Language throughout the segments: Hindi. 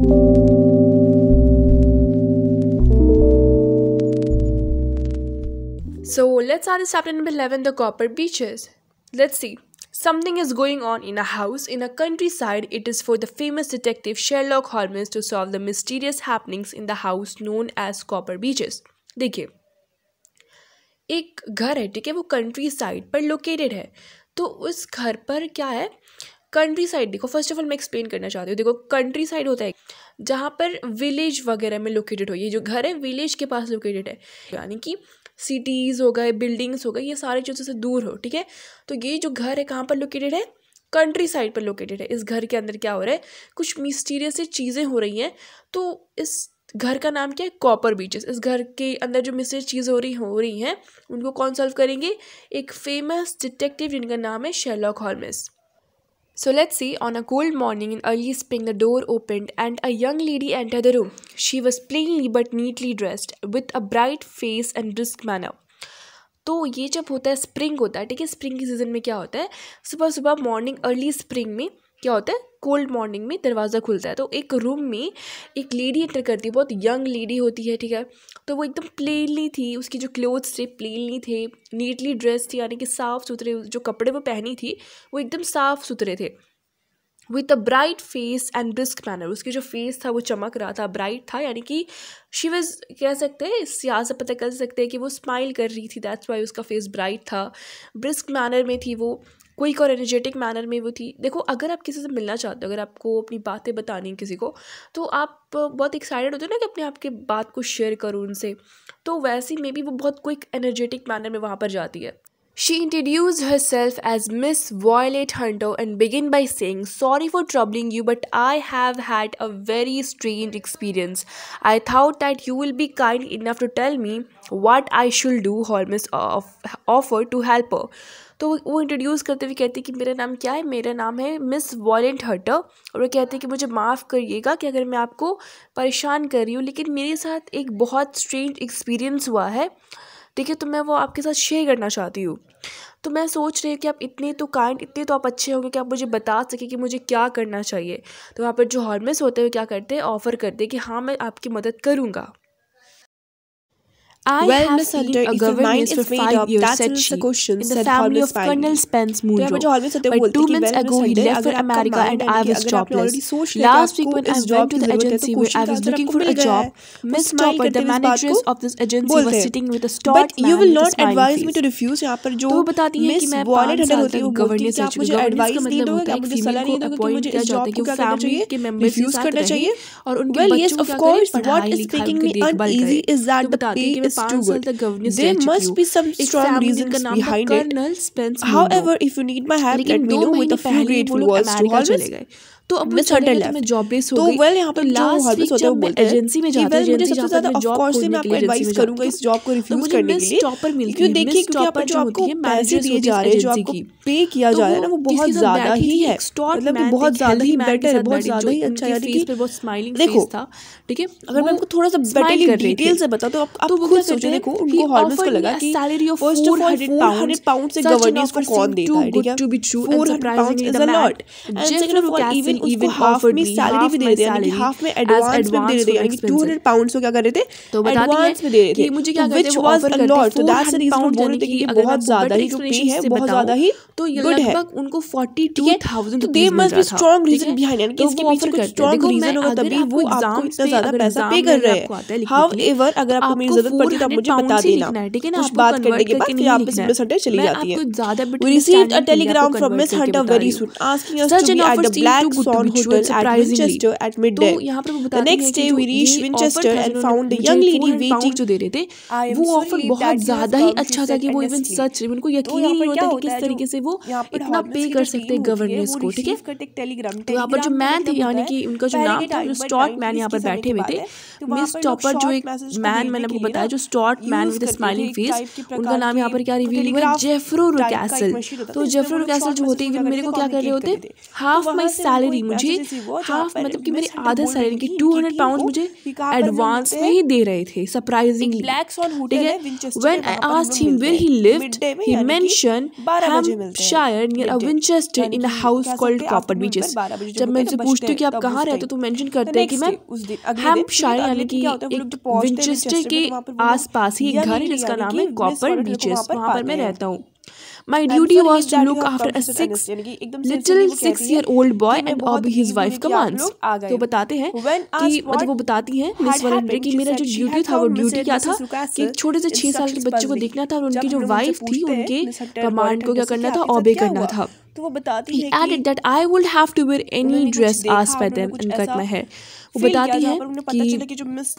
So let's start with chapter number 11 The Copper Beaches. Let's see. Something is going on in a house in a countryside. It is for the famous detective Sherlock Holmes to solve the mysterious happenings in the house known as Copper Beaches. देखिए एक घर है ठीक है वो कंट्री साइड पर लोकेटेड है तो उस घर पर क्या है कंट्री साइड देखो फ़र्स्ट ऑफ़ ऑल मैं एक्सप्लेन करना चाहती हूँ। देखो कंट्री साइड होता है, जहाँ पर विलेज वगैरह में लोकेटेड हो। ये जो घर है विलेज के पास लोकेटेड है। यानी कि सिटीज़ हो गए बिल्डिंग्स हो गए, ये सारी चीज़ों से दूर हो, ठीक है? तो ये जो घर है, कहाँ पर लोकेटेड है? कंट्री साइड पर लोकेटेड है। इस घर के अंदर क्या हो रहा है? कुछ मिस्टीरियस सी चीज़ें हो रही हैं। तो इस घर का नाम क्या है? कॉपर बीचेस इस घर के अंदर जो मिस्टीरियस चीज़ हो रही हो रही हैं, उनको कौन सॉल्व करेंगे? एक फ़ेमस डिटेक्टिव जिनका नाम है Sherlock Holmes So let's see, on a cold morning in early spring, the door opened and a young lady entered the room. She was plainly but neatly dressed, with a bright face and brisk manner. तो ये जब होता है स्प्रिंग होता है ठीक है स्प्रिंग की सीज़न में क्या होता है सुबह सुबह मॉर्निंग अर्ली स्प्रिंग में क्या होता है कोल्ड मॉर्निंग में दरवाज़ा खुलता है। तो एक रूम में एक लेडी एंटर करती है, बहुत यंग लेडी होती है, ठीक है? तो वो एकदम प्लेनली थी, उसकी जो क्लोथ्स थे प्लेनली थे नीटली ड्रेस थी, यानी कि साफ़ सुथरे, जो कपड़े वो पहनी थी, वो एकदम साफ़ सुथरे थे। With a bright face and brisk manner उसकी जो फेस था वो चमक रहा था ब्राइट था, यानी कि शी कह सकते हैं इस यहाँ से पता कर सकते हैं कि वो स्माइल कर रही थी दैट्स वाई उसका फेस ब्राइट था। ब्रिस्क मैनर में थी वो कोई और एनर्जेटिक मैनर में वो थी। देखो, अगर आप किसी से मिलना चाहते हो, अगर आपको अपनी बातें बतानी किसी को तो आप बहुत एक्साइटेड होते हो ना कि अपने आपके बात को शेयर करूँ उनसे। तो वैसे ही मे बी वो बहुत क्विक एनर्जेटिक मैनर में वहाँ पर जाती है। She introduced herself as Miss Violet Hunter and began by saying, Sorry for troubling you, but I have had a very strange experience. I thought that you will be kind enough to tell me what I should do, Holmes offered to help her. तो वो इंट्रोड्यूस करते हुए कहती कि मेरा नाम क्या है मेरा नाम है मिस वॉलेंट हर्टर और वो कहते हैं कि मुझे माफ़ करिएगा कि अगर मैं आपको परेशान कर रही हूँ लेकिन मेरे साथ एक बहुत स्ट्रेंज एक्सपीरियंस हुआ है ठीक है तो मैं वो आपके साथ शेयर करना चाहती हूँ। तो मैं सोच रही हूँ कि आप इतने तो काइंड इतने तो आप अच्छे होंगे कि आप मुझे बता सकें कि मुझे क्या करना चाहिए। तो वहाँ पर जो हॉर्मेस होते हैं, वो क्या करते हैं? ऑफ़र करते हैं कि हाँ मैं आपकी मदद करूँगा। I well, Miss Hunter, if your mind is made up, years, that's she, the question, in the family of Colonel Spence Munro. But two months ago, he left for America and I was jobless. Last week when I went to the agency where I was looking for a job, Miss Topper, the manageress of this agency, was sitting with a stout man you will not advise me to refuse यहाँ पर जो Miss Wallet Hunter होती है वो बोलती है कि आप मुझे एडवाइस नहीं दोगे कि आप मुझे सलाह नहीं दोगे कि मुझे इस जॉब को क्या करना चाहिए रिफ्यूज करना चाहिए और उनके well yes of course what is making me uneasy is that the pay is The there must be some strong reasons behind it. However, if you need my help, let me know with a few grateful words to always. तो अब मिस हटल लेफ़्ट मैं जॉब बेस हो तो वेल यहाँ पर जो हॉबीज होते हैं वो बोलते हैं एजेंसी में जाते हैं मुझे सबसे ज़्यादा ऑफ़ कोर्स मैं आपको एडवाइस करूँगा इस जॉब को रिफ्यूज करने के लिए। टॉपर मिल क्योंकि देखिए क्योंकि यहाँ पर जो आपको पैसे दिए जा रहे हैं जो आपको पे किया जा रहा है ना वो बहुत ज़्यादा ही है मतलब कि बहुत ज़्यादा ही बेटर है बहुत ज़्यादा ही अच्छा यानी कि बहुत स्माइलिंग देखो था ठीक है अगर मैं आपको थोड़ा सा बेटर डिटेल से बता तो आप खुद सोचो देखो उनको हॉर्मस को लगा कि salary of first of all 400 pound से गवर्नेंस को कौन देता है ठीक है? To be true 400 pound is a lot and second of all even even half में सैलरी भी दे रहे थे हाफ़ में एडवांस में दे रहे थे यानी कि 200 पाउंड्स को क्या कर रहे थे? तो एडवांस में दे रहे थे। मुझे क्या व्हिच वाज अ लॉट तो दैट्स द रीजन बोल रहे थे कि बहुत ज़्यादा ही जो पे है बहुत ज़्यादा ही तो ये लगभग उनको 42000 तो दे must be strong reason behind यानी कि इसके पीछे कुछ स्ट्रांग रीजन होगा तभी वो आपको इतना ज़्यादा पैसा पे कर रहे हैं हाउएवर अगर आपको मेरी ज़रूरत तो मुझे बता देना। ठीक है ना? कुछ बात करने के बाद फिर आप इस मिस हंटर चली जाती है। a telegram from miss hunter very soon asking us to be at the black swan hotel at winchester at midday. तो यहाँ पर वो winchester and found the young lady waiting. जो दे रहे थे वो ऑफ़र बहुत ज़्यादा ही अच्छा था कि वो इवन सच उनको यकीन ही नहीं होता कि किस तरीके से वो इतना पे कर सकते हैं गवर्नेंस को ठीक है तो यहाँ पर जो मैन थे यानी कि उनका जो नाम था जो स्टॉट मैन यहाँ पर बैठे हुए थे मिस टॉपर जो एक मैन मैंने आपको बताया जो stout man with smiling face उनका नाम यहाँ पर क्या रिवील हुआ जेफरो रुकैसल तो जेफरो रुकैसल जो होते हैं मेरे को क्या कर रहे होते हाफ़ माई सैलरी मुझे हाफ़ मतलब कि मेरे आधा सैलरी की टू हंड्रेड पाउंड मुझे एडवांस में ही। दे रहे थे सरप्राइजिंगली ठीक है? When I asked him where he. Lived he. Mention Hampshire near a Winchester in a house called Copper Beeches जब मैं उनसे पूछती हूँ कि आप कहाँ रहते हो तो मेंशन करते हैं कि मैं हैम्पशायर यानी कि विंचेस्टर के आसपास ही एक घर है जिसका नाम है कॉपर बीचेस वहाँ पर मैं रहता हूँ। My duty was to look after a six little six year old boy and obey his wife commands. तो बताते हैं कि मतलब वो बताती हैं मिस वरेंद्र कि मेरा जो ड्यूटी था वो ड्यूटी क्या था? कि एक छोटे से छह साल के बच्चे को देखना था और उनकी जो वाइफ थी उनके कमांड को क्या करना था ऑबे करना था। तो वो बताती है added that I would have to wear any dress asked by them and cut my hair. वो बताती हैं कि,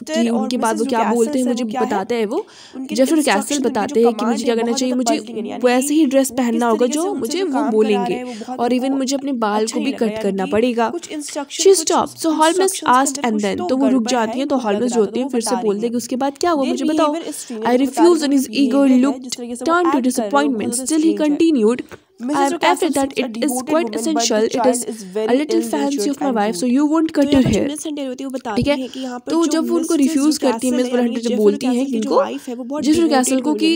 कि उनके बाद वो क्या बोलते हैं मुझे बताते हैं वो जेफर कैसल बताते हैं कि मुझे क्या करना चाहिए मुझे वैसे ही ड्रेस पहनना होगा जो मुझे वो बोलेंगे और इवन मुझे अपने बाल को भी कट करना पड़ेगा। She stop so Holmes asked and then तो वो रुक जाती हैं तो हॉलमिस जो होती हैं फिर से बोलते हैं कि उसके बाद क्या हुआ मुझे बताओ। I refuse and his eager look turn to disappointment still he continued I'm after that it is quite essential. it is a little fancy of my wife so you won't cut your hair. ठीक है? तो जब वो उनको रिफ्यूज करती है मिस वलहंटर जब बोलती हैं इनको जिस कैसल को कि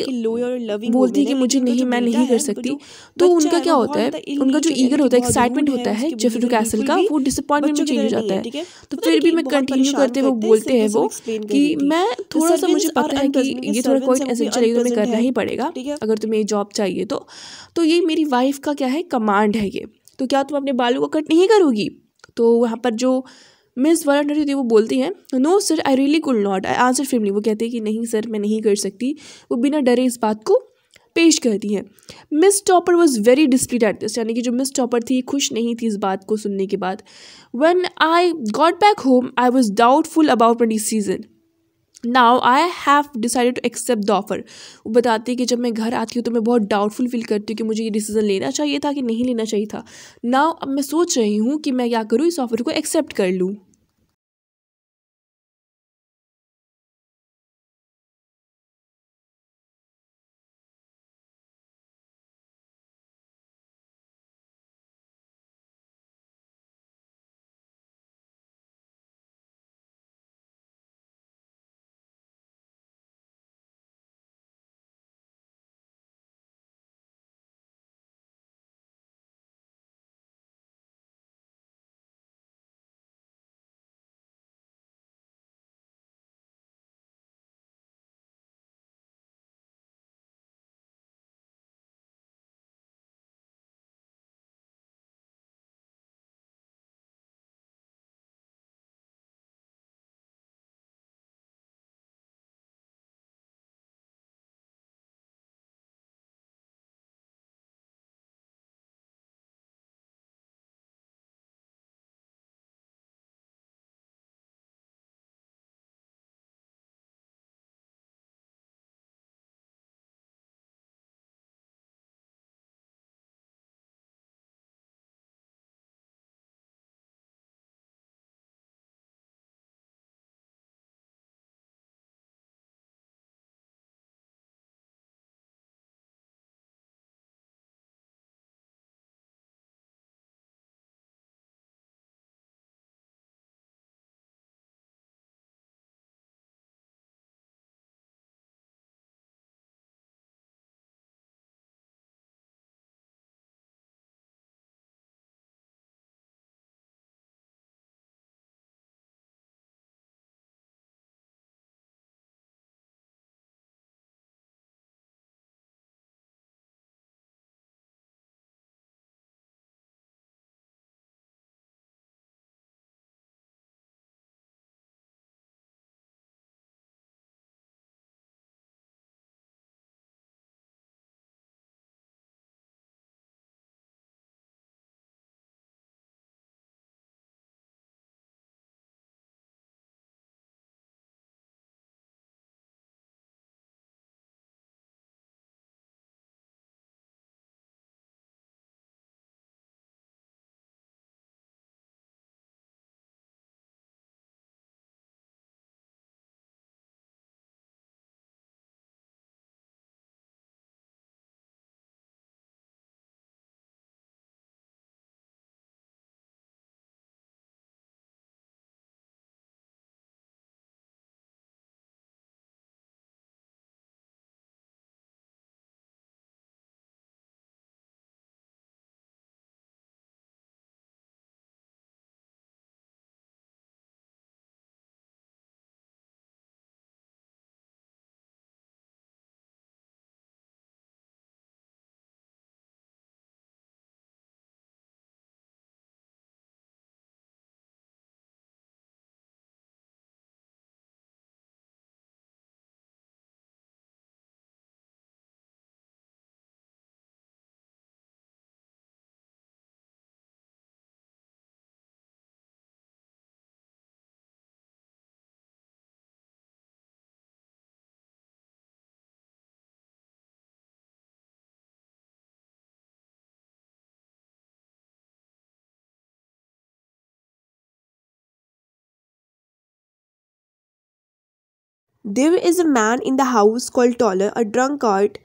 बोलती है कि मुझे नहीं मैं नहीं कर सकती। तो उनका क्या होता है? उनका जो ईगर होता है एक्साइटमेंट होता है जेफर कैसल का वो डिसअपॉइंटमेंट में चेंज हो जाता है तो फिर भी मैं कंटिन्यू करते वो बोलते हैं वो कि मैं थोड़ा सा मुझे पता है कि ये थोड़ा कोई एसेंशियल है तो मैं करना ही पड़ेगा अगर तुम्हें जॉब चाहिए तो तो ये मेरी वाइफ का क्या है? कमांड है ये। तो क्या तुम अपने बालों को कट नहीं करोगी? तो वहाँ पर जो मिस वरंडरी थी, वो बोलती हैं no sir I really could not I answer firmly वो कहते हैं कि, नहीं सर मैं नहीं कर सकती। वो बिना डरे इस बात को पेश करती हैं। Miss Toller was very displeased at this यानी कि जो मिस टॉपर थी, खुश नहीं थी इस बात को सुनने के बाद। When I got back home I was doubtful about my decision now I have decided to accept the offer वो बताती है कि जब मैं घर आती हूँ तो मैं बहुत डाउटफुल फील करती हूँ कि मुझे ये डिसीज़न लेना चाहिए था कि नहीं लेना चाहिए था। नाउ अब मैं सोच रही हूँ कि मैं क्या करूँ, इस ऑफ़र को एक्सेप्ट कर लूँ। The house call Toller a drunk cart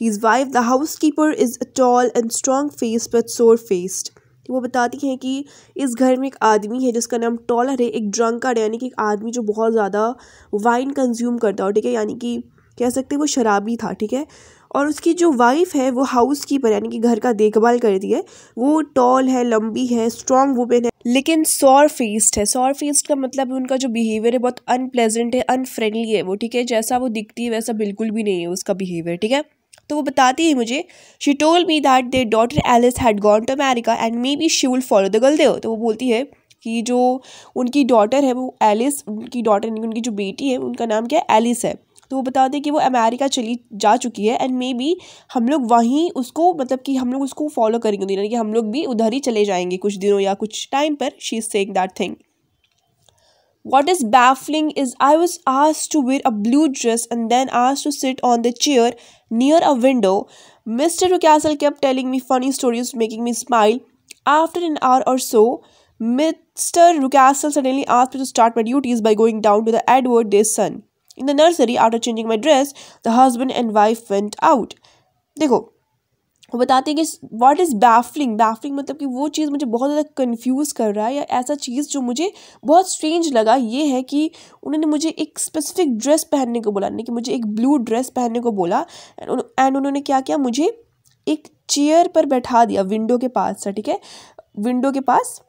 his wife the housekeeper is a tall and strong face but sour faced वो बताती हैं कि इस घर में एक आदमी है जिसका नाम टॉलर है। एक ड्रंक ड्रंकर्ड यानी कि एक आदमी जो बहुत ज़्यादा वाइन कंज्यूम करता हो। ठीक है, यानी कि कह सकते हैं वो शराबी था, ठीक है? और उसकी जो वाइफ है, वो हाउस कीपर यानी कि घर का देखभाल करती है, वो टॉल है, लंबी है स्ट्रॉन्ग वुमेन है, लेकिन सॉर फेस्ड है। सॉर फेस्ड का मतलब उनका जो बिहेवियर है, बहुत अनप्लेजेंट है अनफ्रेंडली है वो, ठीक है? जैसा वो दिखती है, वैसा बिल्कुल भी नहीं है उसका बिहेवियर ठीक है? तो वो बताती है मुझे she told me that their daughter Alice had gone to America and may be she will follow the girl they तो वो बोलती है कि जो उनकी डॉटर है वो एलिस उनकी डॉटर उनकी जो बेटी है, उनका नाम क्या है? एलिस है। तो वो बता दें कि वो अमेरिका चली, जा चुकी है एंड मे बी हम लोग वहीं उसको मतलब कि हम लोग उसको फॉलो करेंगे यानी कि हम लोग भी उधर ही चले जाएँगे कुछ दिनों या कुछ टाइम पर she is saying that thing what is baffling is I was आज to where a blue dress and then आज to sit on the chair near a window mister castle cap telling me funny story is making me smile after an hour और सो मिस्टर रुकैसल सडनली आज to start my duties by going down to the Edward this sun In the nursery, after changing my dress, the husband and wife went out. देखो वो बताते हैं कि व्हाट इज़ बैफलिंग बैफलिंग मतलब कि वो चीज़ मुझे बहुत ज़्यादा कंफ्यूज कर रहा है या ऐसा चीज़ जो मुझे बहुत स्ट्रेंज लगा ये है कि उन्होंने मुझे एक स्पेसिफिक ड्रेस पहनने को बोला यानी कि मुझे एक ब्लू ड्रेस पहनने को बोला एंड उन्होंने क्या किया मुझे एक चेयर पर बैठा दिया विंडो के पास ठीक है विंडो के पास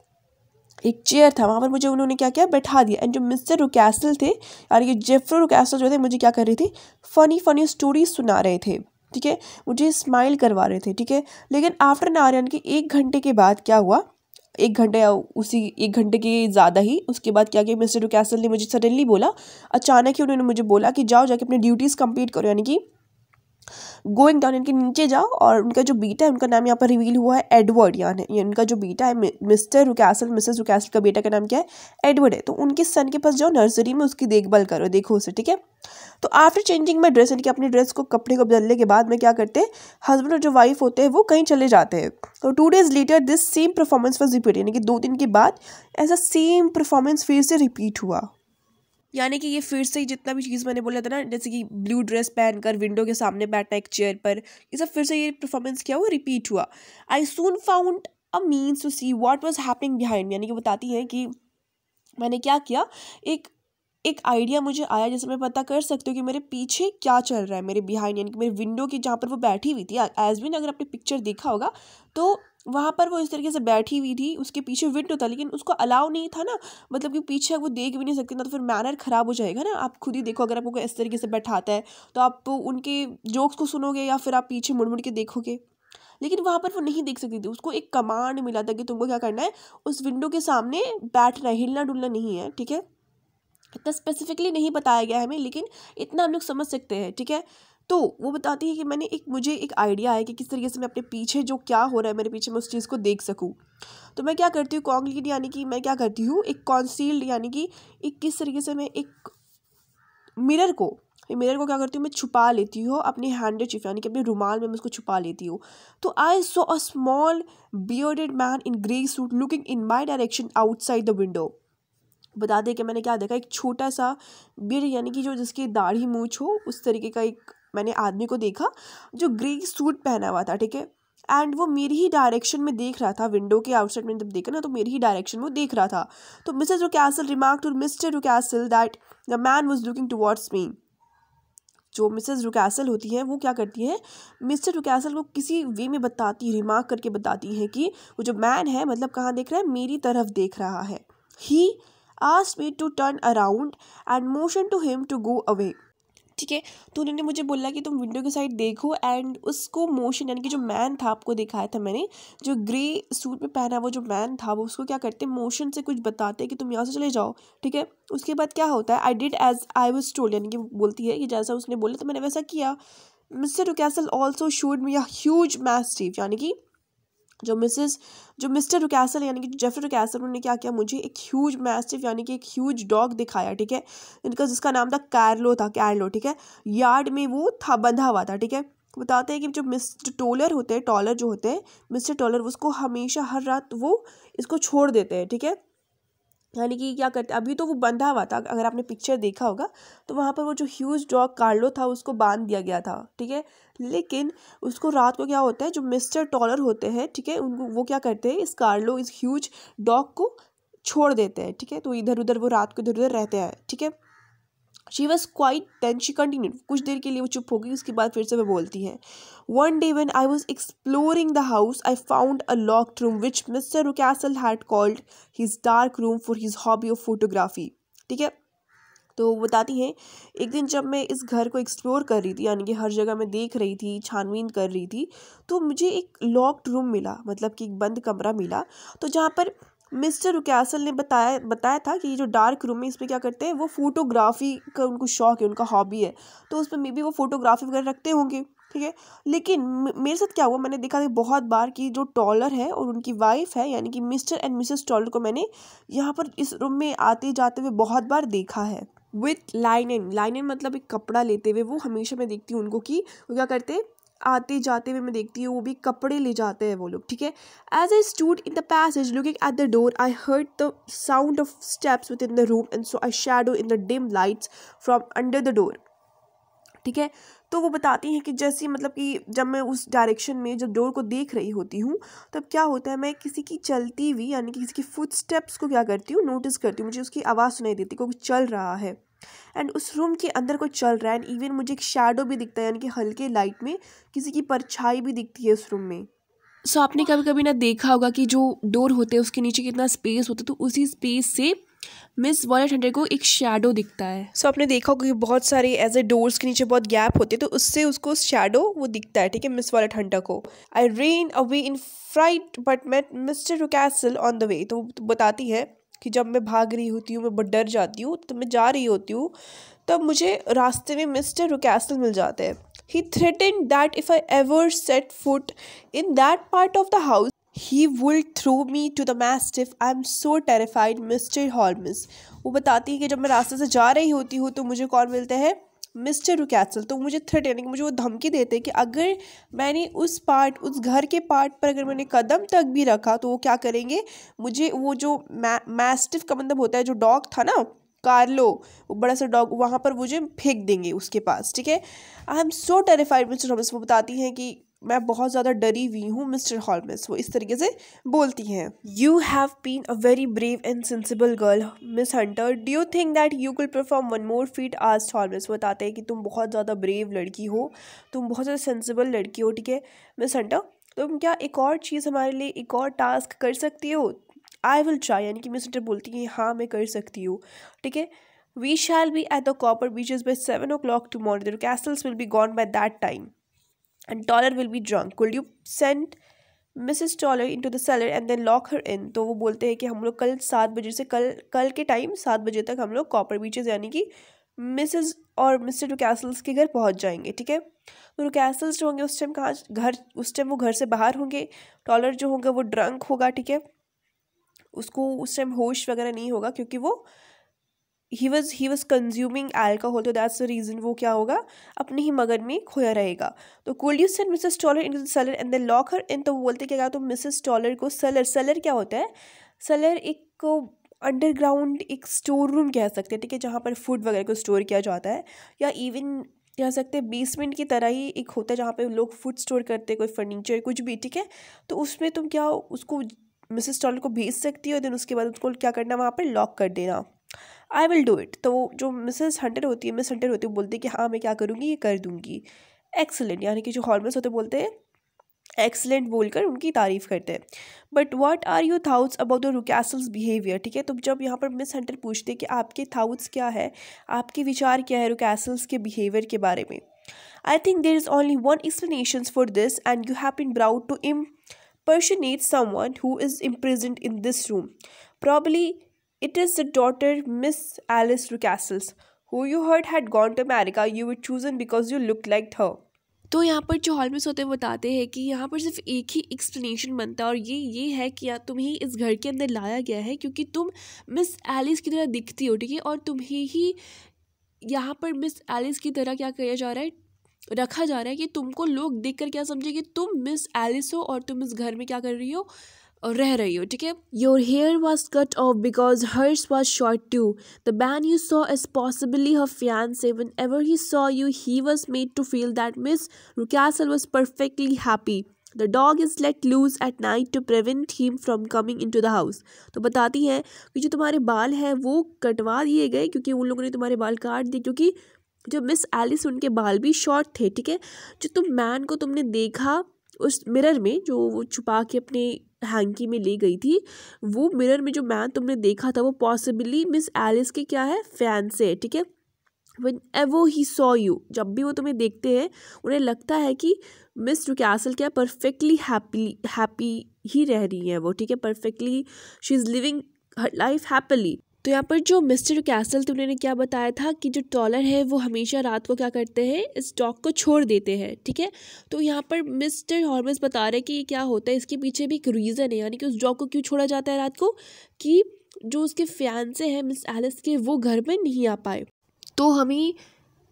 एक चेयर था, वहाँ पर मुझे उन्होंने क्या किया, बैठा दिया। एंड जो मिस्टर रुकैसल थे, यानी कि जेफ्रो रुकैसल जो थे, मुझे क्या कर रहे थे? फ़नी फ़नी स्टोरीज सुना रहे थे, ठीक है? मुझे स्माइल करवा रहे थे, ठीक है? लेकिन आफ्टर आवर यानी एक घंटे के बाद क्या हुआ? एक घंटे या उसी, एक घंटे के ज़्यादा ही, उसके बाद क्या किया? मिस्टर रुकैसल ने मुझे सडनली बोला। अचानक ही उन्होंने मुझे बोला कि जाओ जाके अपनी ड्यूटीज़ कंप्लीट करो, यानी कि गोइंग डाउन इनके नीचे जाओ और उनका जो बेटा है, उनका नाम यहाँ पर रिवील हुआ है एडवर्ड यानी, ये उनका जो बेटा है मिस्टर रुकैसल मिसेस रुकैसल का बेटा का नाम क्या है? एडवर्ड है। तो उनके सन के पास जाओ नर्सरी में उसकी देखभाल करो, देखो उसे, ठीक है? तो आफ्टर चेंजिंग माई ड्रेस यानी कि अपनी ड्रेस को कपड़े को बदलने के बाद में क्या करते हैं हस्बैंड और जो वाइफ होते हैं, वो कहीं चले जाते हैं। तो two days later this same performance was repeat यानी कि दो दिन के बाद ऐसा सेम परफॉर्मेंस फिर से रिपीट हुआ। यानी कि ये फिर से जितना भी चीज़ मैंने बोला था ना, जैसे कि ब्लू ड्रेस पहनकर विंडो के सामने बैठना एक चेयर पर, ये सब फिर से ये परफॉर्मेंस क्या हुआ? रिपीट हुआ। I soon found a means to see what was happening behind यानी कि बताती हैं कि मैंने क्या किया? एक एक आइडिया मुझे आया जैसे मैं पता कर सकती हूँ कि मेरे पीछे क्या चल रहा है, मेरे बिहाइंड यानी कि मेरे विंडो की जहाँ पर वो बैठी हुई थी। एज बिन अगर आपने पिक्चर देखा होगा तो वहाँ पर वो इस तरीके से बैठी हुई थी, उसके पीछे विंडो था, लेकिन उसको अलाउ नहीं था ना। मतलब कि पीछे वो देख भी नहीं सकती ना तो फिर मैनर ख़राब हो जाएगा ना। आप खुद ही देखो, अगर आपको इस तरीके से बैठाता है तो आप उनके जोक्स को सुनोगे या फिर आप पीछे मुड़ मुड़ के देखोगे। लेकिन वहाँ पर वो नहीं देख सकती थी। उसको एक कमांड मिला था कि तुमको क्या करना है, उस विंडो के सामने बैठना है हिलना डुलना नहीं है, ठीक है? इतना स्पेसिफिकली नहीं बताया गया है हमें, लेकिन इतना हम लोग समझ सकते हैं, ठीक है? तो वो बताती है कि मैंने एक, मुझे एक आइडिया है कि किस तरीके से मैं अपने पीछे जो क्या हो रहा है मेरे पीछे मैं उस चीज़ को देख सकूँ। तो मैं क्या करती हूँ कॉन्क्लीट यानी कि मैं क्या करती हूँ, एक कॉन्सील्ड यानी कि एक किस तरीके से मैं एक मिरर को मिरर को क्या करती हूँ, मैं छुपा लेती हूँ अपने हैंड चिप यानी कि अपने रुमाल में मैं उसको छुपा लेती हूँ। तो I saw a small bearded man in grey suit looking in my direction outside the window बता दें कि मैंने क्या देखा, एक छोटा सा बियर यानी कि जो जिसकी दाढ़ी मूछ हो, उस तरीके का एक मैंने आदमी को देखा जो ग्रे सूट पहना हुआ था, ठीक है? एंड वो मेरी ही डायरेक्शन में देख रहा था विंडो के आउटसाइड में जब देखा ना तो मेरी ही डायरेक्शन में वो देख रहा था। तो Mrs Rucastle remark to Mister Rucastle that the man was looking towards me जो मिसेज रुकैसल होती हैं, वो क्या करती हैं? मिस्टर रुकैसल को किसी वे में बताती रिमार्क करके बताती हैं कि वो जो मैन है मतलब कहाँ देख रहा है? मेरी तरफ़ देख रहा है। He asked me to turn around and motion to him to go away ठीक है? तो उन्होंने मुझे बोला कि तुम विंडो के साइड देखो एंड उसको मोशन यानी कि जो मैन था, आपको दिखाया था मैंने, जो ग्रे सूट में पहना वो जो मैन था, वो उसको क्या करते मोशन से कुछ बताते कि तुम यहाँ से चले जाओ, ठीक है? उसके बाद क्या होता है? I did as I was told यानी कि बोलती है कि जैसा उसने बोला तो मैंने वैसा किया। Mister Castle also showed me a huge mastiff यानी कि जो मिसेस, जो मिस्टर रुकैसल, यानी कि जेफरी रुकैसल, उन्होंने क्या किया, मुझे एक ह्यूज मैस्टिव यानी कि एक ह्यूज डॉग दिखाया, ठीक है? इनका, जिसका नाम था कैरलो था कैरलो ठीक है? यार्ड में वो था, बंधा हुआ था, ठीक है? बताते हैं कि जो मिस्टर टोलर होते हैं टॉलर जो होते हैं, मिस्टर टोलर उसको हमेशा हर रात वो इसको छोड़ देते हैं, ठीक है? यानी कि क्या करते अभी तो वो बंधा हुआ था, अगर आपने पिक्चर देखा होगा तो वहाँ पर वो जो ह्यूज डॉग कार्लो था, उसको बाँध दिया गया था, ठीक है? लेकिन उसको रात को क्या होता है, जो मिस्टर टॉलर होते हैं, ठीक है, उनको वो क्या करते हैं, इस कार्लो इस ह्यूज डॉग को छोड़ देते हैं, ठीक है? तो इधर उधर वो रात को इधर उधर रहते हैं, ठीक है? She was quiet then she continue कुछ देर के लिए वो चुप हो गई, उसके बाद फिर से वह बोलती है। One day when I was exploring the house I found a locked room which Mister Rucastle had called his dark room for his hobby of photography ठीक है? तो बताती हैं, एक दिन जब मैं इस घर को एक्सप्लोर कर रही थी, यानी कि हर जगह मैं देख रही थी, छानबीन कर रही थी तो मुझे एक लॉक्ड रूम मिला मतलब कि एक बंद कमरा मिला तो जहाँ पर मिस्टर रुकैसल ने बताया बताया था कि ये जो डार्क रूम है, इसमें क्या करते हैं, वो फोटोग्राफी का उनको शौक है, उनका हॉबी है। तो उसमें मे बी वो फोटोग्राफी वगैरह रखते होंगे, ठीक है? लेकिन मेरे साथ क्या हुआ, मैंने देखा था बहुत बार कि जो टॉलर है और उनकी वाइफ है, यानी कि मिस्टर एंड मिसेस टॉलर को मैंने यहाँ पर इस रूम में आते जाते हुए बहुत बार देखा है। विथ लाइनन लाइनन मतलब एक कपड़ा लेते हुए वो हमेशा मैं देखती हूँ उनको कि वो क्या करते हैं आते जाते हुए मैं देखती हूँ, वो भी कपड़े ले जाते हैं वो लोग, ठीक है? As I stood in the passage looking at the door I heard the sound of steps within the room and so I shadow in the dim lights from under the door ठीक है? तो वो बताती हैं कि जैसे मतलब कि जब मैं उस डायरेक्शन में जब डोर को देख रही होती हूँ, तब क्या होता है, मैं किसी की चलती हुई, यानी कि किसी की फुट स्टेप्स को क्या करती हूँ नोटिस करती हूँ, मुझे उसकी आवाज़ सुनाई देती क्योंकि चल रहा है। एंड उस रूम के अंदर कोई चल रहा है एंड इवन मुझे एक शेडो भी दिखता है यानी कि हल्के लाइट में किसी की परछाई भी दिखती है उस रूम में। सो so, आपने कभी कभी ना देखा होगा कि जो डोर होते हैं उसके नीचे कितना स्पेस होता है तो उसी स्पेस से मिस वॉलेट हंड्रेड को एक शेडो दिखता है। सो so, आपने देखा होगा कि बहुत सारे एज ए डोर्स के नीचे बहुत गैप होते हैं तो उससे उसको शेडो वो दिखता है ठीक है मिस वॉलेट हंटर को। I ran away in fright but met Mister Rucastle on the way तो बताती है कि जब मैं भाग रही होती हूँ, मैं बहुत डर जाती हूँ तो मैं जा रही होती हूँ, तब मुझे रास्ते में मिस्टर रुकैसल मिल जाते हैं। He threaten that if I ever set foot in that part of the house he would through me to the mastiff I am so terrified Mister Holmes वो बताती है कि जब मैं रास्ते से जा रही होती हूँ तो मुझे कौन मिलते हैं? मिस्टर रुकैसल तो मुझे थ्रेट यानी कि मुझे वो धमकी देते हैं कि अगर मैंने उस पार्ट उस घर के पार्ट पर अगर मैंने कदम तक भी रखा तो वो क्या करेंगे? मुझे वो जो मै मैस्टिफ का मतलब होता है, जो डॉग था ना कार्लो वो बड़ा सा डॉग वहाँ पर मुझे फेंक देंगे उसके पास, ठीक है? I am so terrified Mister Thomas, वो बताती हैं कि मैं बहुत ज़्यादा डरी हुई हूँ मिस्टर हॉलमिस वो इस तरीके से बोलती हैं। You have been a very brave and sensible girl Miss Hunter do you think that you will perform one more feat आज हॉलमिस बताते हैं कि तुम बहुत ज़्यादा ब्रेव लड़की हो, तुम बहुत ज़्यादा सेंसिबल लड़की हो, ठीक है? मिस हंटर तुम क्या एक और चीज़ हमारे लिए एक और टास्क कर सकती हो? आई विल ट्राई यानी कि मिस हंटर बोलती है हाँ मैं कर सकती हूँ, ठीक है? We shall be at the Copper Beeches by seven o'clock to morning Castles will be gone by that time and Toller will be drunk. Could you send Mrs Toller into the cellar and then lock her in तो वो बोलते हैं कि हम लोग कल सात बजे से कल कल के टाइम सात बजे तक हम लोग कॉपर बीचेस यानी कि मिसेस और मिस्टर रुकैसल्स के घर पहुँच जाएँगे, ठीक है? तो रुकैसल्स जो होंगे उस टाइम कहाँ, घर, उस टाइम वो घर से बाहर होंगे। टॉलर जो होगा वो ड्रंक होगा, ठीक है? उसको उस टाइम होश वगैरह नहीं होगा क्योंकि वो he was he was consuming alcohol तो दैट्स द रीज़न वो क्या होगा? अपने ही मगन में खोया रहेगा। तो could you send Mrs Toller in cellar and then lock her in तो बोलते, क्या तो मिसेस टॉलर को सेलर सेलर क्या होता है? सेलर एक अंडरग्राउंड एक स्टोर रूम कह सकते हैं, ठीक है, जहाँ पर फ़ूड वगैरह को स्टोर किया जाता है। या इवन कह सकते हैं बेसमेंट की तरह ही एक होता है, जहाँ पे लोग फ़ूड स्टोर करते कोई फर्नीचर कुछ भी, ठीक है? तो उसमें तुम क्या उसको मिसेस टॉलर को भेज सकती हो देन उसके बाद उसको क्या करना, वहाँ पर लॉक कर देना। आई विल डू इट तो वो जो मिसेस हंटर होती है मिस हंटर होती है बोलती है कि हाँ मैं क्या करूँगी, ये कर दूँगी। एक्सलेंट यानी कि जो हॉर्मस होते बोलते हैं एक्सलेंट बोलकर उनकी तारीफ़ करते हैं। But what are you thoughts about the Rucastles behaviour ठीक है तो जब यहाँ पर मिस हंटर पूछते हैं कि आपके थाउट्स क्या है, आपके विचार क्या है रुकैसल्स के बिहेवियर के बारे में? I think there is only one explanation for this and you have been brought to impersonate someone who is imprisoned in this room probably It is the daughter, Miss Alice Rucastles, who you heard had gone to America. You were chosen because you looked like her. तो यहाँ पर जो हॉल में सोते बताते हैं कि यहाँ पर सिर्फ़ एक ही एक्सप्लेनेशन बनता है और ये ये है कि तुम्हें इस घर के अंदर लाया गया है क्योंकि तुम मिस एलिस की तरह दिखती हो ठीक है और तुम्हें ही यहाँ पर मिस एलिस की तरह क्या किया जा रहा है रखा जा रहा है कि तुमको लोग देख कर क्या समझे कि तुम मिस एलिस हो और तुम इस घर में क्या कर रही हो और रह रही हो, ठीक है? Your hair was cut off because hers was short to the man you saw is possibly her fiancé whenever he saw you he was made to feel that Miss Rucastle was perfectly happy the dog is let loose at night to prevent him from coming into the house तो बताती है कि जो तुम्हारे बाल हैं, वो कटवा दिए गए क्योंकि उन लोगों ने तुम्हारे बाल काट दिए, क्योंकि जो मिस एलिस उनके बाल भी शॉर्ट थे, ठीक है? जो तुम मैन को तुमने देखा उस मिरर में, जो वो छुपा के अपने हैंकी में ले गई थी। वो मिरर में जो मैन तुमने देखा था, वो पॉसिबली मिस एलिस के क्या है? फ़ैन से है ठीक है? वन एवो ही सॉ यू जब भी वो तुम्हें देखते हैं, उन्हें लगता है कि मिस रुकैसल क्या परफेक्टली हैप्पी हैप्पी ही रह रही है वो, ठीक है? Perfectly she is living her life happily तो यहाँ पर जो मिस्टर कैसल थे, उन्होंने क्या बताया था कि जो टॉलर है, वो हमेशा रात को क्या करते हैं, इस डॉग को छोड़ देते हैं, ठीक है? तो यहाँ पर मिस्टर हॉर्मस बता रहे हैं कि ये क्या होता है, इसके पीछे भी एक रीज़न है, यानी कि उस डॉग को क्यों छोड़ा जाता है रात को? कि जो उसके फैंसे हैं, मिस एलिस के, वो घर में नहीं आ पाए। तो हमें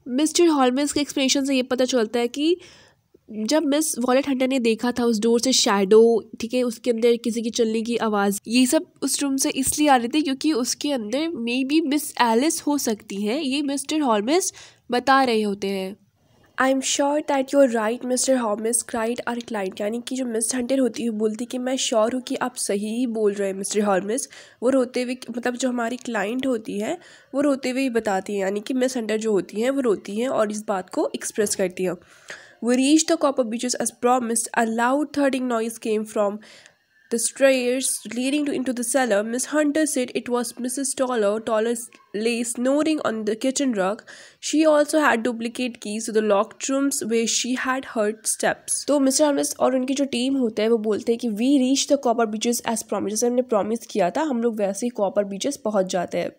मिस्टर हॉर्मस के एक्सप्लेनेशन से ये पता चलता है कि जब मिस वॉलेट हंटर ने देखा था, उस डोर से शैडो ठीक है, उसके अंदर किसी की चलने की आवाज़, ये सब उस रूम से इसलिए आ रहे थे क्योंकि उसके अंदर मे बी मिस एलिस हो सकती है, ये मिस्टर हॉर्मिस बता रहे होते हैं। I am sure that you're right Mister Holmes cried our client यानी कि जो मिस हंटर होती है बोलती कि मैं श्योर हूँ कि आप सही ही बोल रहे हैं मिस्टर हॉर्मिस वो रोते हुए मतलब जो हमारी क्लाइंट होती है, वो रोते हुए ही बताती हैं, यानी कि मिस हंटर जो होती हैं, वो रोती हैं और इस बात को एक्सप्रेस करती हैं। We reached the copper beaches as promised. A loud thudding noise came from the stairs leading to, into the cellar. Miss Hunter said it was Mrs. Toller. Toller lay snoring on the kitchen rug. She also had duplicate keys to the locked rooms where she had heard steps. तो मिस्टर हॉर्मिस और उनकी जो टीम होता है वो बोलते हैं कि we reach the Copper Beeches as promise जैसे हमने प्रॉमिस किया था हम लोग वैसे ही कॉपर बीचेस पहुँच जाते हैं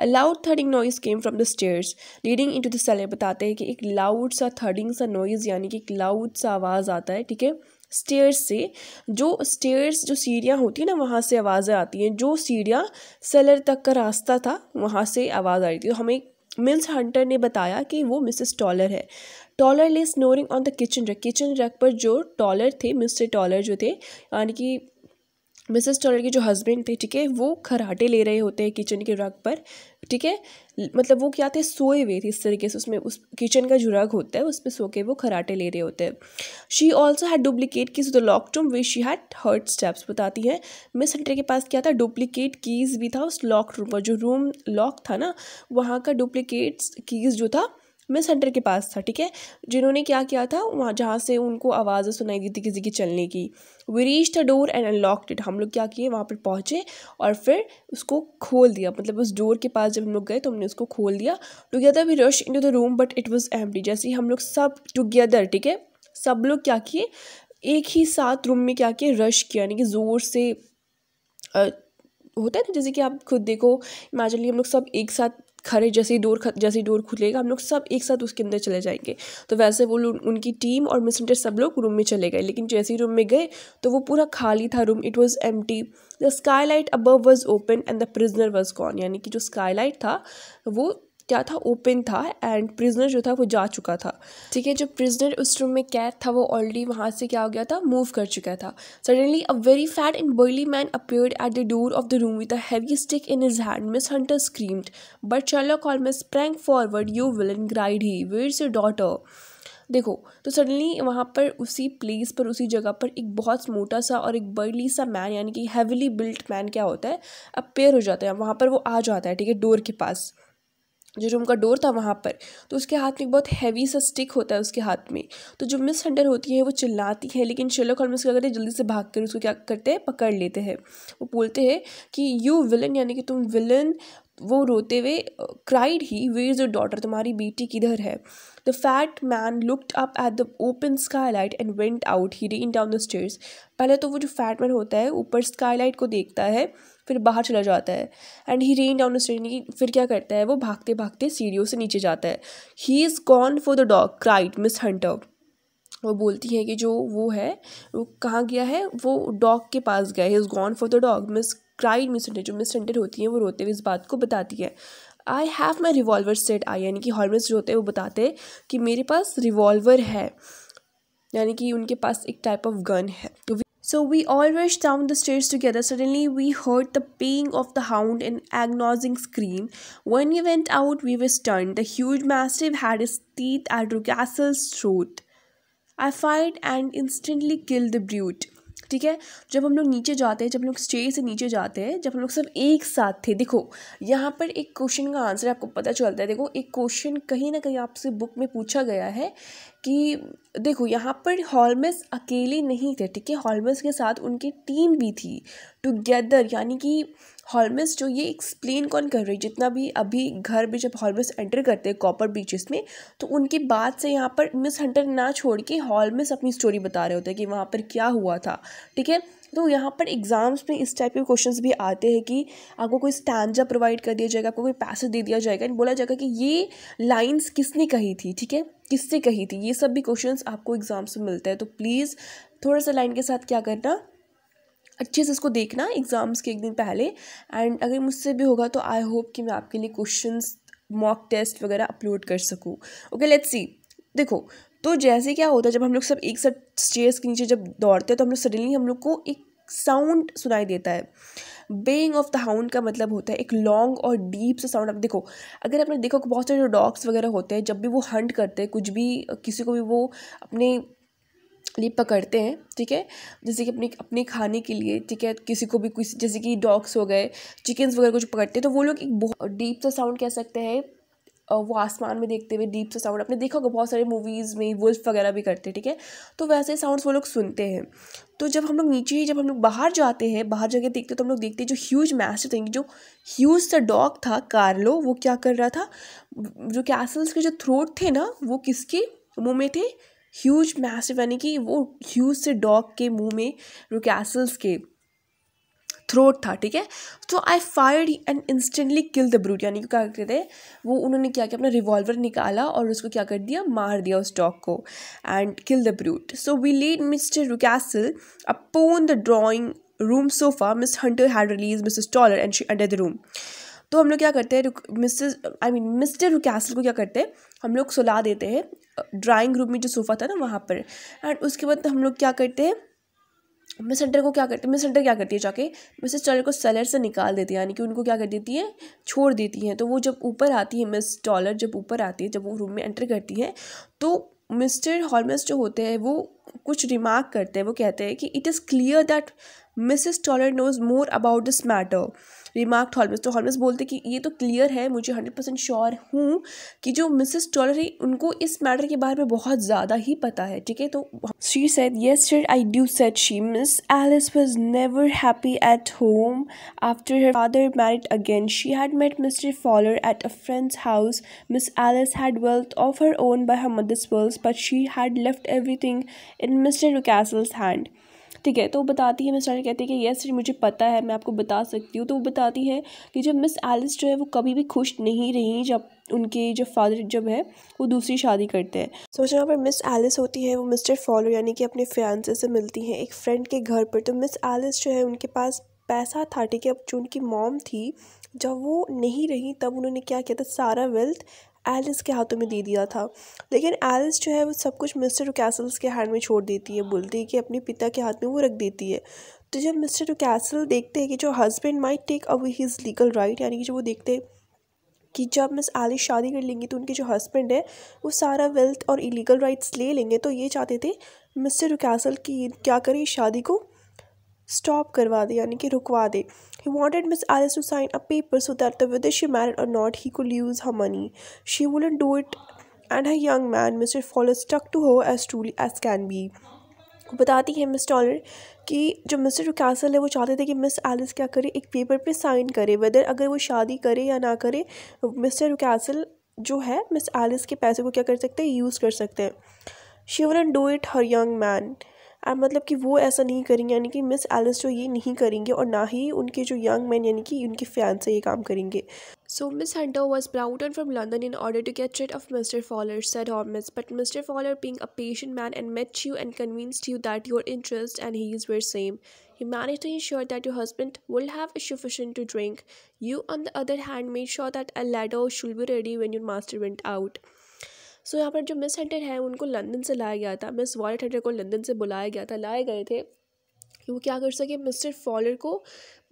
a loud thudding noise came from the stairs leading into the cellar बताते हैं कि एक लाउड सा थर्डिंग सा नॉइज़ यानी कि एक लाउड सा आवाज़ आता है ठीक है स्टेयर्स से जो स्टेयर्स जो सीढ़ियाँ होती हैं ना, वहाँ से आवाज़ें आती हैं। जो सीढ़ियाँ सेलर तक का रास्ता था, वहाँ से आवाज़ आ रही थी। हमें मिल्स हंटर ने बताया कि वो मिसेस टॉलर है। Toller lay snoring on the kitchen rack kitchen rack पर जो टॉलर थे, मिस्टर टॉलर जो थे, यानी कि मिसेस टॉलर के जो हस्बैंड थे, ठीक है, वो खराटे ले रहे होते हैं किचन के रग पर, ठीक है मतलब वो क्या थे, सोए हुए थे इस तरीके से, उसमें उस किचन का जो रग होता है उस पर सो के वो खराटे ले रहे होते हैं। She also had duplicate keys the lock room way she had heard steps बताती हैं। मिस हंटर के पास क्या था डुप्लीकेट कीज़ भी था उस लॉक रूम पर, जो रूम लॉक था ना, वहाँ का डुप्लीकेट कीज़ जो था मिस हंटर के पास था ठीक है? जिन्होंने क्या किया था वहाँ जहाँ से उनको आवाज़ें सुनाई दी थी किसी की चलने की। We reach the door and unlocked it हम लोग क्या किए वहाँ पर पहुँचे और फिर उसको खोल दिया। मतलब उस डोर के पास जब हम लोग गए तो हमने उसको खोल दिया। Together we rush into the room but it was empty जैसे ही हम लोग सब टुगेदर ठीक है? सब लोग क्या किए एक ही साथ रूम में क्या किए रश किया। यानी कि ज़ोर से आ, होता है ना जैसे कि आप खुद देखो इमेजिनली हम लोग सब एक साथ खड़े जैसे ही डोर जैसे ही डोर खुलेगा, हम लोग सब एक साथ उसके अंदर चले जाएँगे। तो वैसे वो लोग, उनकी टीम और मिस सब लोग रूम में चले गए, लेकिन जैसे ही रूम में गए तो वो पूरा खाली था room it was empty the skylight above was open and the prisoner was gone यानी कि जो स्काई लाइट था, वो क्या था? ओपन था एंड प्रिजनर जो था वो जा चुका था। ठीक है? जो प्रिजनर उस रूम में कैद था, वो ऑलरेडी वहाँ से क्या हो गया था? मूव कर चुका था। Suddenly a very fat and burly man appeared at the door of the room with a heavy stick in his hand Miss Hunter screamed but Sherlock almost sprang forward you villain cried he where's your daughter देखो तो सडनली वहाँ पर उसी प्लेस पर, उसी जगह पर एक बहुत मोटा सा और एक बर्ली सा मैन यानी कि हैविली बिल्ट मैन क्या होता है? अपेयर हो जाता है। वहाँ पर वो आ जाता है, ठीक है? डोर के पास। जो रूम का डोर था वहाँ पर तो उसके हाथ में बहुत हैवी सा स्टिक होता है उसके हाथ में। तो जो मिस हंटर होती है, वो चिल्लाती है, लेकिन शेलोक होल्म्स क्या करते हैं जल्दी से भाग कर उसको क्या करते हैं, पकड़ लेते हैं। वो बोलते हैं कि यू विलन यानी कि तुम विलन वो रोते हुए cried he where is your daughter तुम्हारी बेटी किधर है? The fat man looked up at the open skylight and went out he ran down the stairs पहले तो वो जो फैट मैन होता है, ऊपर स्काई लाइट को देखता है। फिर बाहर चला जाता है। And he ran down stairs फिर क्या करता है? वो भागते भागते सीढ़ियों से नीचे जाता है। He is gone for the dog cried Miss Hunter वो बोलती है कि जो वो है, वो कहाँ गया है? वो डॉग के पास गया है। Is gone for the dog Miss cried Miss Hunter जो मिस हंटर होती है, वो रोते हुए इस बात को बताती है। I have my revolver said I यानी कि हॉर्मिस जो होते हैं, वो बताते कि मेरे पास रिवॉल्वर है। यानी कि उनके पास एक टाइप ऑफ़ गन है। तो So we all rushed down the stairs together. Suddenly we heard the baying of the hound and agonizing scream. When we went out, we were stunned. The huge mastiff had his teeth at Rucastle's throat. I fired and instantly killed the brute. ठीक है? जब हम लोग नीचे जाते हैं, जब हम लोग स्टेज से नीचे जाते हैं, जब हम लोग सब एक साथ थे, देखो, यहाँ पर एक क्वेश्चन का आंसर आपको पता चलता है। देखो, एक क्वेश्चन कहीं ना कहीं आपसे बुक में पूछा गया है कि, देखो, यहाँ पर हॉलमेस अकेले नहीं थे, ठीक है? हॉलमेस के साथ उनकी टीम भी थी। टुगेदर यानी कि हॉलमेस जो ये एक्सप्लेन कौन कर रही जितना भी अभी घर में जब हॉलमेस एंटर करते हैं कॉपर बीचेस में तो उनकी बात से यहाँ पर मिस हंटर ना छोड़ के हॉलमेस अपनी स्टोरी बता रहे होते हैं कि वहाँ पर क्या हुआ था, ठीक है? तो यहाँ पर एग्ज़ाम्स में इस टाइप के क्वेश्चंस भी आते हैं कि आपको कोई स्टैंडा प्रोवाइड कर दिया जाएगा, आपको कोई पैसे दे दिया जाएगा, बोला जाएगा कि ये लाइंस किसने कही थी, ठीक है? किससे कही थी? ये सब भी क्वेश्चंस आपको एग्ज़ाम्स में मिलते हैं। तो प्लीज़ थोड़ा सा लाइन के साथ क्या करना अच्छे से इसको देखना एग्ज़ाम्स के एक दिन पहले। एंड अगर मुझसे भी होगा तो आई होप कि मैं आपके लिए क्वेश्चन मॉक टेस्ट वगैरह अपलोड कर सकूँ। ओके लेट्स सी देखो तो जैसे क्या होता है, जब हम लोग सब एक साथ स्टेयर्स के नीचे जब दौड़ते हैं तो हम लोग सडनली हम लोग को एक साउंड सुनाई देता है। बेइंग ऑफ़ द हाउंड का मतलब होता है एक लॉन्ग और डीप से साउंड आप देखो, अगर आपने देखो बहुत सारे जो डॉग्स वगैरह होते हैं, जब भी वो हंट करते हैं, कुछ भी, किसी को भी वो अपने लिए पकड़ते हैं, ठीक है? जैसे कि अपने अपने खाने के लिए, ठीक है? किसी को भी किसी जैसे कि डॉग्स हो गए चिकन्स वगैरह कुछ पकड़ते हैं तो वो लोग एक बहुत डीप सा साउंड कह सकते हैं वो आसमान में देखते हुए डीप सा साउंड आपने देखा होगा बहुत सारे मूवीज़ में वुल्फ वगैरह भी करते हैं, ठीक है? तो वैसे साउंड्स वो लोग सुनते हैं। तो जब हम लोग नीचे ही जब हम लोग बाहर जाते हैं, बाहर जगह देखते हैं तो हम लोग देखते हैं जो ह्यूज मैसिव थिंग जो ह्यूज सा डॉग था कार्लो वो क्या कर रहा था? जो कैसल्स के जो थ्रोट थे ना, वो किसके मुँह में थे? ह्यूज मैसिव यानी कि वो ह्यूज से डॉग के मुँह में रुकैसल्स के थ्रोट था, ठीक है? तो I fired and instantly kill the brute यानी कि क्या करते थे? वो उन्होंने क्या किया? अपना रिवॉल्वर निकाला और उसको क्या कर दिया? मार दिया उस डॉग को and kill the brute so we laid Mister Rucastle upon the drawing room sofa Miss Hunter had release Mrs Toller and she entered the room तो हम लोग क्या करते हैं? Mrs I mean Mister Rucastle को क्या करते हैं? हम लोग सुला देते हैं ड्राइंग रूम में जो सोफ़ा था ना वहाँ पर। एंड उसके बाद हम लोग क्या करते हैं मिस सेंटर को क्या करती है मिस सेंटर क्या करती है जाके मिसेस टॉलर को सेलर से निकाल देती है, यानी कि उनको क्या कर देती है, छोड़ देती हैं। तो वो जब ऊपर आती है मिस टॉलर जब ऊपर आती है, जब वो रूम में एंटर करती है तो मिस्टर हॉलमेस जो होते हैं, वो कुछ रिमार्क करते हैं। वो कहते हैं कि it is clear that Mrs Toller knows more about this matter remark Holmes तो हॉलमेस बोलते कि ये तो क्लियर है, मुझे हंड्रेड परसेंट श्योर हूँ कि जो मिसेस टॉलर है, उनको इस मैटर के बारे में बहुत ज़्यादा ही पता है, ठीक है? तो she yes sir I do said she Miss Alice was never happy at home after her father married again she had met Mister Fowler at a friend's house Miss Alice had wealth of her own by her mother's wills but she had left everything in Mister Castle's hand ठीक है तो वो बताती है मिस रानी कहती है कि यस मुझे पता है मैं आपको बता सकती हूँ। तो वो बताती है कि जब मिस एलिस जो है वो कभी भी खुश नहीं रही जब उनके जो फादर जब है वो दूसरी शादी करते हैं। सो so, जहाँ पर मिस एलिस होती है वो मिस्टर फॉलो यानी कि अपने फ्रेंड से मिलती हैं एक फ्रेंड के घर पर। तो मिस एलिस जो है उनके पास पैसा था ठीक है अब जो उनकी मॉम थी जब वो नहीं रही तब उन्होंने क्या किया था सारा वेल्थ एलिस के हाथों में दे दिया था। लेकिन एलिस जो है, वो सब कुछ मिस्टर कैसल्स के हैंड में छोड़ देती है, बोलती है कि अपने पिता के हाथ में वो रख देती है। तो जब मिस्टर कैसल देखते हैं कि जो husband might take away his legal right यानी कि जो वो देखते हैं कि जब मिस एलिस शादी कर लेंगी तो उनके जो हस्बैंड है, वो सारा वेल्थ और इलीगल राइट्स ले लेंगे। तो ये चाहते थे मिस्टर कैसल की क्या करें शादी को? स्टॉप करवा दे, यानी कि रुकवा दे। He wanted miss Alice to sign a paper so that the whether she married or not he could use her money she woollen do it and her young man mister Fowler stuck to her as truly as can be बताती है मिस टॉलर कि जो मिस्टर कैसल है, वो चाहते थे कि मिस एलिस क्या करे, एक पेपर पे साइन करे वेदर अगर वो शादी करे या ना करे मिस्टर कैसल जो है मिस एलिस के पैसे को क्या कर सकते हैं? यूज़ कर सकते हैं। She woollen do it her young man and मतलब कि वो ऐसा नहीं करेंगे, यानी कि मिस एलिस जो ये नहीं करेंगे और ना ही उनके जो यंग मैन, यानी कि उनके फ़ैन से ये काम करेंगे। So miss Hunter was brought and from London in order to get shut of mister Fowler set और miss but mister Fowler being a patient man and met you and convinced you that your interest and he is were same you manage to ensure that your husband will have a sufficient to drink you on the other hand made sure that a ladder should be ready when your master went out so यहाँ पर जो मिस हंटर हैं, उनको लंदन से लाया गया था। मिस वॉलेट हंटर को लंदन से बुलाया गया था, लाए गए थे कि वो क्या कर सके मिस्टर फॉलर को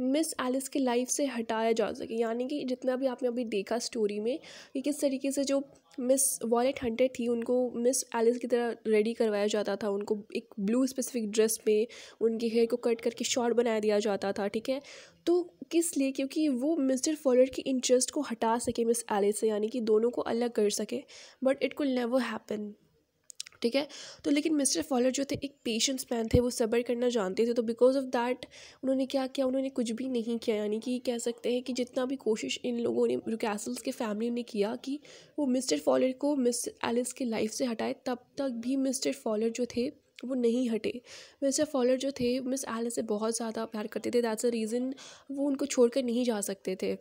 मिस एलिस की लाइफ से हटाया जा सके। यानी कि जितना भी आपने अभी देखा स्टोरी में, कि किस तरीके से जो मिस वॉलेट हंटेड थी, उनको मिस एलिस की तरह रेडी करवाया जाता था। उनको एक ब्लू स्पेसिफिक ड्रेस में उनके हेयर को कट करके शॉर्ट बनाया दिया जाता था, ठीक है? तो किस लिए? क्योंकि वो मिस्टर फॉलेट की इंटरेस्ट को हटा सके मिस एलिस से, यानी कि दोनों को अलग कर सके but it could never happen ठीक है? तो लेकिन मिस्टर फॉलर जो थे, एक पेशेंस मैन थे, वो सब्र करना जानते थे तो बिकॉज़ ऑफ़ दैट उन्होंने क्या किया? उन्होंने कुछ भी नहीं किया, यानी कि कह सकते हैं कि जितना भी कोशिश इन लोगों ने रुकैसल्स के फैमिली ने किया कि वो मिस्टर फॉलर को मिस एलिस की लाइफ से हटाए, तब तक भी मिस्टर फॉलर जो थे, वो नहीं हटे। मिस्टर फॉलर जो थे मिस एलिस से बहुत ज़्यादा प्यार करते थे दैट्स अ रीज़न वो उनको छोड़कर नहीं जा सकते थे।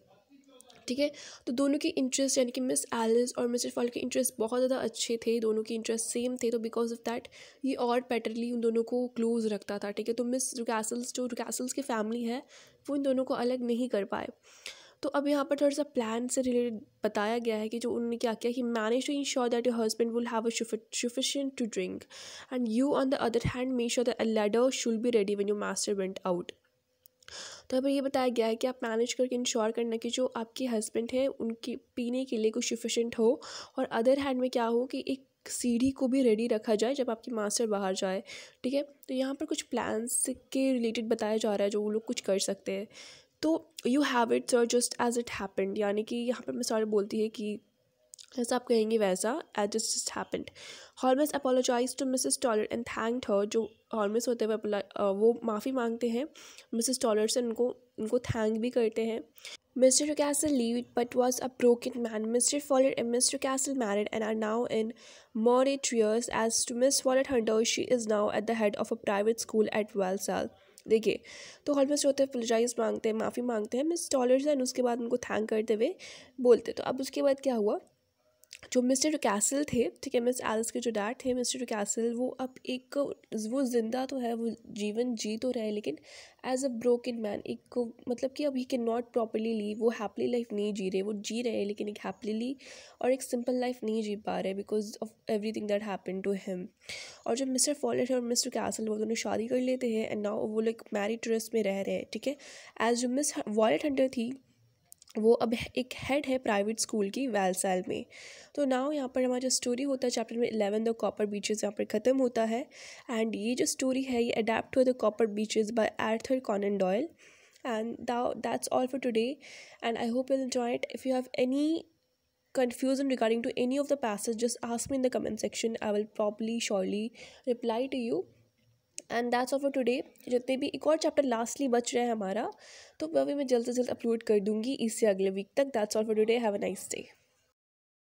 ठीक है? तो दोनों के इंटरेस्ट यानी कि मिस एलिस और मिस्टर फॉल के इंटरेस्ट बहुत ज़्यादा अच्छे थे, दोनों के इंटरेस्ट सेम थे तो बिकॉज़ ऑफ़ दैट ये और बेटरली उन दोनों को क्लोज रखता था, ठीक है? तो मिस रुकैसल्स जो रुकैसल्स की फैमिली है, वो इन दोनों को अलग नहीं कर पाए। तो अब यहाँ पर थोड़ा सा प्लान से रिलेटेड बताया गया है कि जो उन्होंने क्या किया कि manage to ensure that your husband will have a sufficient to drink and you on the other hand make sure that a ladder should be ready when your master went out तो अब ये बताया गया है कि आप मैनेज करके इंश्योर करना कि जो आपके हस्बैंड है, उनके पीने के लिए कुछ सफिशेंट हो और अदर हैंड में क्या हो कि एक सीढ़ी को भी रेडी रखा जाए जब आपकी मास्टर बाहर जाए, ठीक है? तो यहाँ पर कुछ प्लान्स के रिलेटेड बताया जा रहा है जो वो लोग कुछ कर सकते हैं। तो you have it sir just as it happened यानी कि यहाँ पर मिसाल बोलती है कि जैसा आप कहेंगे वैसा as just happened Holmes apologises to missus Toller and thank her जो हॉर्मस होते हुए वो माफ़ी मांगते हैं मिसेस टॉलर से उनको उनको थैंक भी करते हैं। Mister Castle live but was a broken man mister Fowler and mister Castle married and are now in more at years as to miss Violet Hunter she is now at the head of a private school at Walsall देखिए तो हॉलमिस्ट होते हैं अपोलोजाइज मांगते हैं माफ़ी मांगते हैं। मिस टॉलर्स एंड उसके बाद उनको थैंक करते हुए बोलते। तो अब उसके बाद क्या हुआ? जो मिस्टर कैसल थे, ठीक है, मिस एलिस के जो डैड थे, मिस्टर कैसल वो अब एक, वो ज़िंदा तो है, वो जीवन जी तो रहे, लेकिन एज अ ब्रोकन मैन एक मतलब कि अब he can not properly live वो हैप्पली लाइफ नहीं जी रहे, वो जी रहे लेकिन एक हैप्पीली और एक सिंपल लाइफ नहीं जी पा रहे because of everything that happen to him और जब मिस्टर फॉलर है और मिस्टर कैसल वो दोनों शादी कर लेते हैं एंड नाउ वो लाइक मैरिड ट्रस्ट में रह रहे हैं, ठीक है? एज जो मिस वॉलेट हंटर थी वो अब एक हेड है प्राइवेट स्कूल की वैलसाल में। तो नाउ यहाँ पर हमारा जो स्टोरी होता है चैप्टर में इलेवन द कॉपर बीचेस यहाँ पर ख़त्म होता है। एंड ये जो स्टोरी है, ये अडेप्ट हुआ the Copper Beeches by Arthur Conan Doyle and that's all for today and I hope you enjoy it if you have any confusion regarding to any of the passage just ask me in the comment section. I will probably, surely reply to you and that's off for today जितने भी एक और चैप्टर लास्टली बच रहा है हमारा तो वह भी मैं जल्द से जल्द अपलोड कर दूँगी इससे अगले वीक तक. That's off for today have a nice day